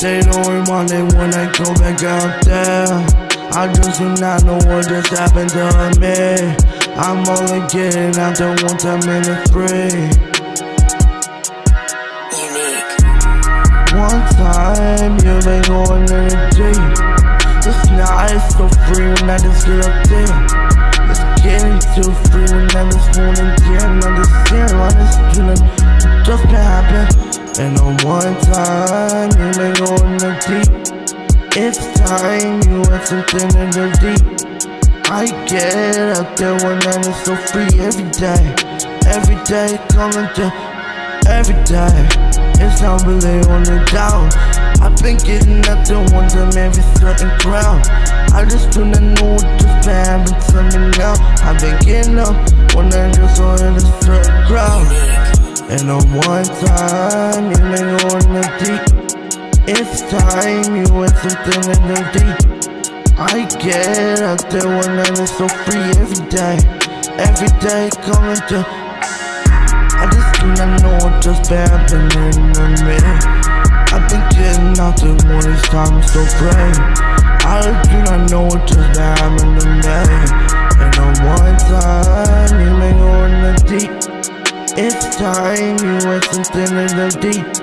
They don't remind me when I go back out there. I just do not know what just happened to me. I'm only getting out there one time in the free. Unique. One time you been going in the deep. This night is so free when I just get up there. It's getting too free when I just wanna get understand why this feeling just can't happen. And on one time you been deep. It's time you want something in the deep. I get out there when I just so free every day. Every day coming to every day. It's not really on the down. I've been getting up there one time every certain crowd. I just do not know what just been happening to me now. I've been getting up when I just in a certain crowd. And on one time, you go in the deep. It's time you want something in the deep. I get out there when I'm so free every day. Every day coming to. I just do not know what just been happening to me. I've been getting out there when it's time so free. I do not know what just been happening to me. And on one time, you may go in the deep. It's time you want something in the deep.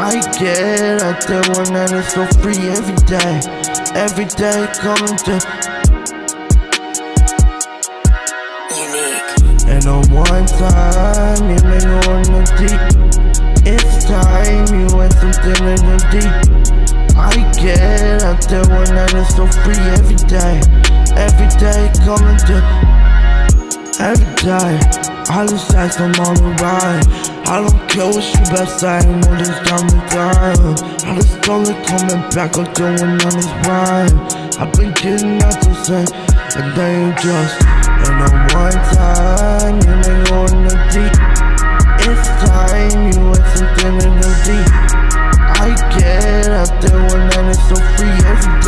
I get out there when I am so free every day. Every day coming to. Unique. And on one time, you may go in the deep. It's time you want something in the deep. I get out there when I am so free every day. Every day coming to. Every day, I just ask them all the ride. I don't care what you best I'm on this time to time. I just slowly coming back, I'm doing on this rhyme. I've been getting out to say, and they ain't just. And on one time, you may go in the deep. It's time you want something in the deep. I get out there when I'm so free every day.